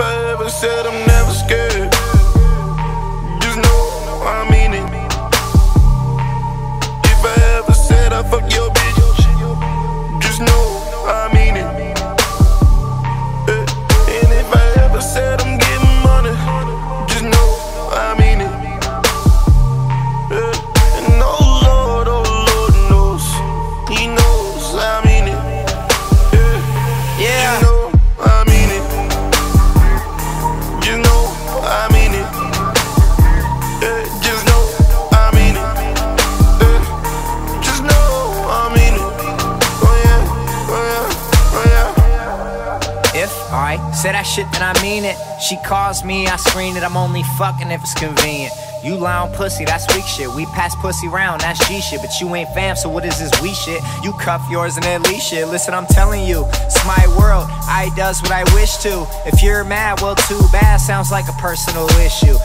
I ever said I'm never scared, just know I mean it. If I ever said I fuck your If I say that shit, then I mean it. She calls me, I screen it. I'm only fucking if it's convenient. You on pussy, that's weak shit. We pass pussy round, that's G shit. But you ain't fam, so what is this we shit? You cuff yours and then leash shit. Listen, I'm telling you, it's my world. I does what I wish to. If you're mad, well, too bad. Sounds like a personal issue.